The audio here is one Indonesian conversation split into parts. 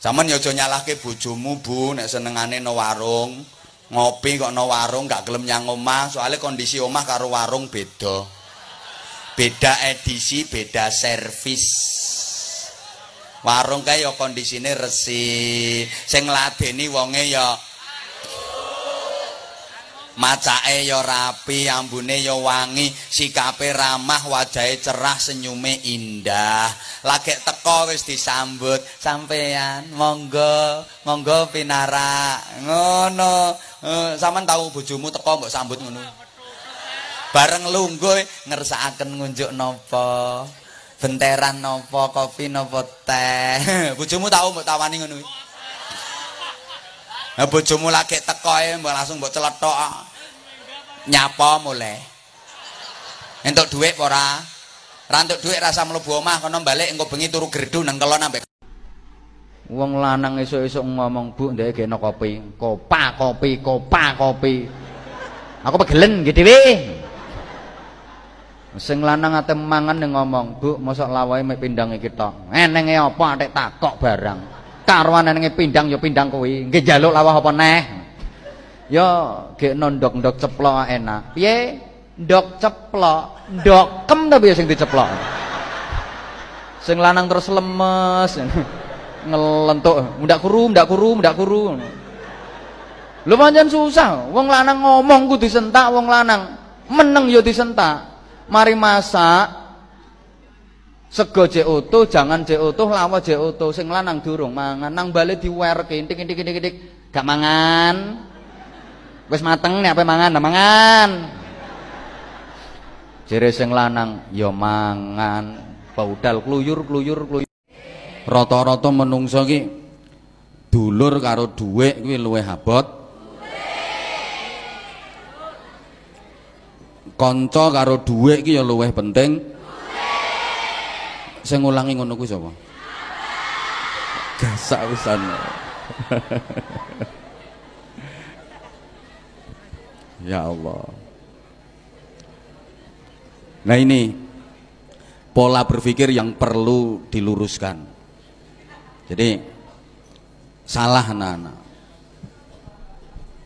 Sampeyan ya aja nyalahke bojomu, Bu, nek senengane no warung. Ngopi kok no warung gak gelem nyang omah, soalnya kondisi omah karo warung beda. Beda edisi, beda servis. Warung kae ya kondisine resik. Sing ngladeni wonge ya macake ya rapi, ambune ya wangi, sikape ramah, wajahe cerah, senyume indah. Lagi teko wis disambut, sampean monggo, monggo pinara. Ngono. Uh, sampean tahu bojomu teko mbok sambut ngono. Bareng lungguh ngersakaken ngunjuk napa? Benteran napa, kopi napa teh. bojomu tahu mbok tawani ngono. Nah, bojomu lagi teko mbok langsung mbok celetok. nyapa mulai? Entuk duit ora? Rantuk duit rasa mlebu omah kono balik engko bengi turu gerdu nang kelon ambek wong lanang esuk-esuk ngomong bu ndek geno kopi. Kopa kopi kopa kopi. Aku pegelen gitu dhewe sing lanang ate mangan ngomong bu mosok lawahe mek pindang iki tok. Enenge apa atik takok barang karuan enenge pindang ya pindang kuwi. Nggih njaluk lawah apa neh? Ya gek ndok-ndok ceplok enak. Piye? Ndok ceplok. Ndokem tapi ya sing diceplok? Sing lanang terus lemes. Ngelentuk. Ndak kuru ndak kuru ndak kuru. Lu pancen susah. Wong lanang ngomong kudu disentak wong lanang meneng ya disentak. Mari masak sego jek utuh jangan jek utuh lawa jek utuh sing lanang durung mangan nang bali diwerke intik intik intik gak mangan Wis mateng nek ape mangan, mangan. Jere sing lanang ya mangan, baudal kluyur kluyur. Rata-rata menungso ki dulur karo dhuwit kuwi luwih abot. Kanca karo dhuwit ki ya luwih penting. Sing ngulangi ngono kuwi sapa? Gasak wisan. Ya Allah. Nah ini pola berpikir yang perlu diluruskan. Jadi salah anak-anak.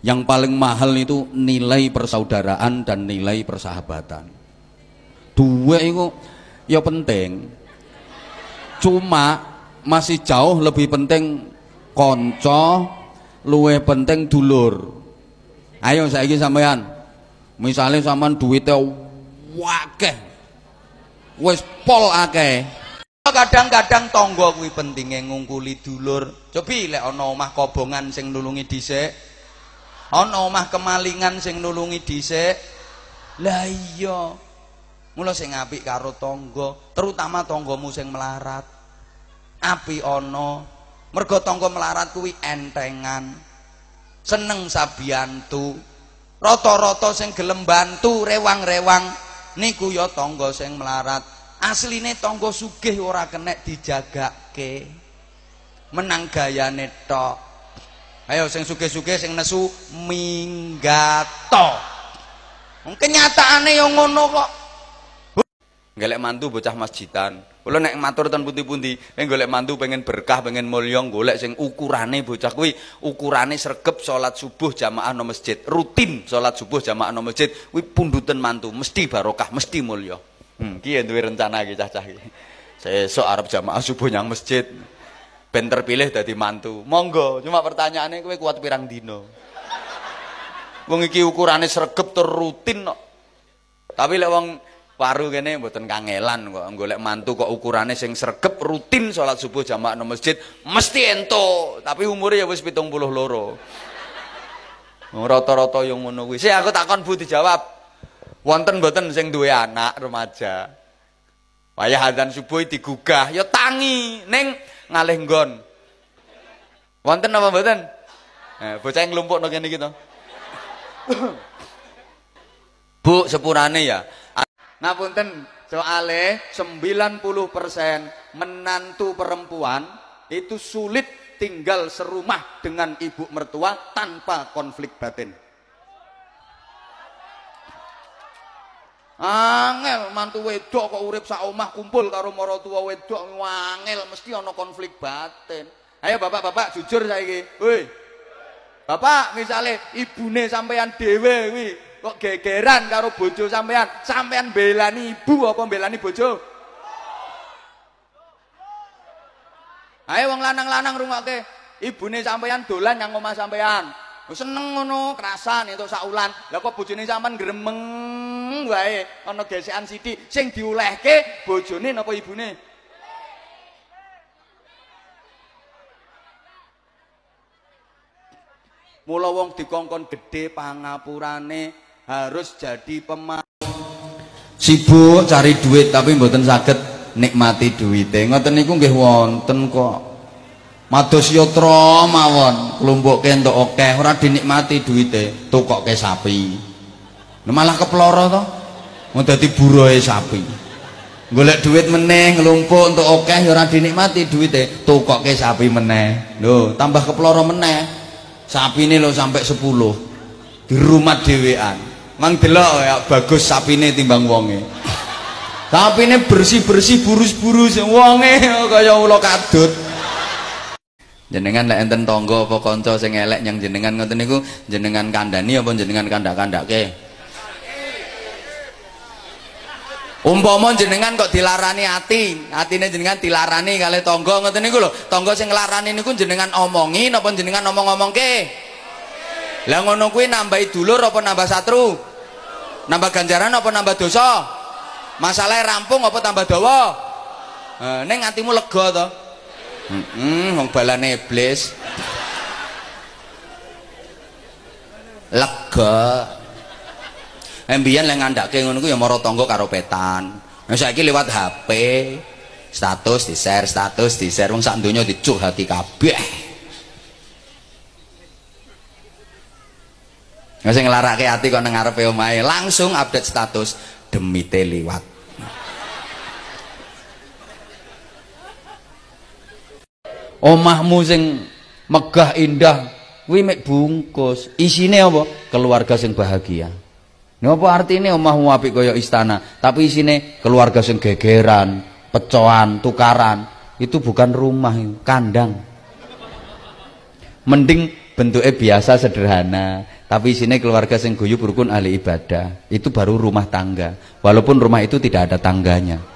Yang paling mahal itu nilai persaudaraan dan nilai persahabatan. Dua itu ya penting. Cuma masih jauh lebih penting konco, luwe penting dulur. Ayo saiki sampean. Misale sampean duwite wakeh. Wis pol akeh. Kadang-kadang tangga kuwi pentinge ngungkuli dulur. Cobi lek ana omah kobongan sing nulungi dhisik. Ana omah kemalingan sing nulungi dhisik. Lah iya. Mula sing apik karo tangga, terutama tanggamu sing melarat. Api ana. Mergo tangga melarat kuwi entengan. seneng sabiantu rata-rata sing gelem bantu rewang-rewang niku ya tangga sing melarat. Asline tangga sugih ora kenek dijagake menang gayane tok. Ayo sing sugih-sugih sing nesu minggato. Kenyataane ya ngono kok. Golek mantu bocah masjidan Kula nek matur ten pundi-pundi, nek golek mantu pengen berkah, pengen mulya, golek sing ukurane bocah kuwi ukurane sregep salat subuh jamaah nang masjid. Rutin salat subuh jamaah nang masjid kuwi punduten mantu, mesti barokah, mesti mulya. Hmm, ki duwe rencana iki cah-cah iki. Sesuk arep jamaah subuh nang masjid. Ben terpilih dadi mantu. Monggo, cuma pertanyaannya kowe kuat pirang dino. Wong iki ukurane sregep ter rutin kok. Tapi lek wong Waru kene mboten kangelan kok golek mantu kok ukurane sing sregep rutin salat subuh jamaah nang masjid mesti ento, tapi umure ya wis 72. Rata-rata yang ngono kuwi. Sik aku takon Bu dijawab. Wonten mboten sing duwe anak remaja? Wayah adzan subuh digugah, ya tangi ning ngalih nggon. Wonten apa mboten? Eh, bocah nglumpukno kene iki. Bu sepurane ya. Ngapunten, soale 90% menantu perempuan itu sulit tinggal serumah dengan ibu mertua tanpa konflik batin. Angel mantu wedok kok urip sak omah kumpul karo maratuwa wedok wangel mesti ana konflik batin. Ayo bapak-bapak jujur saiki. Woi. Bapak misale ibune sampean dhewe kuwi kok gegeran karo bojo sampean, sampean belani ibu apa belani bojo? Ayo wong lanang-lanang rungokke. Ibune sampean dolan nang omah sampean. Seneng ngono, kerasan entuk saulan. Lah kok bojone sampean gremeng wae ana gesekan sithik sing diulehke bojone napa ibune? Mula wong dikongkon gede pangapurane harus jadi pemain. Sibuk cari duit tapi mboten saged nikmati duwite. Ngoten niku nggih wonten kok. Mados yatra mawon, klumpukke entuk akeh ora dinikmati duwite, tukokke sapi. Malah keploro to. Mau dadi buruhe sapi. Golek duit meneh nglumpuk untuk akeh ya ora dinikmati duwite, tukokke sapi meneh. Lho, tambah keploro meneh. Sapi ini lo sampai 10 di rumah dewean mang delok ya bagus sapi ini timbang wonge ini bersih-bersih burus-burus wonge kaya ulo kadut jenengan lek enten tangga apa kanca sing elek yang jenengan ngoten niku jenengan kandhani apa jenengan kandak-kandake Umpama jenengan kok dilarani ati, atine jenengan dilarani kali tangga ngoten niku lho. Tangga sing nglarani niku jenengan omongi napa jenengan omong-omongke? Lah ngono kuwi nambahi dulur apa nambah satru? Nambah ganjaran apa nambah dosa? Masalahnya rampung apa tambah dawa? Eh, ning atimu lega to? Heeh, wong balane iblis. Lega. Embian lek ngandake ngono ya mara tangga karo petan. Nah saiki lewat HP, status di-share, status di-share wong sak donya hati kabeh. Nah sing nglarake ati kok nang ngarepe langsung update status demi liwat. Omahmu sing megah indah kuwi mek bungkus. Isine apa? Keluarga sing bahagia. Napa artine omahmu apik kaya istana, tapi isine keluarga sing gegeran, pecoan, tukaran. Itu bukan rumah, kandang. Mending bentuknya biasa sederhana, tapi isine keluarga sing guyub rukun ahli ibadah. Itu baru rumah tangga. Walaupun rumah itu tidak ada tangganya.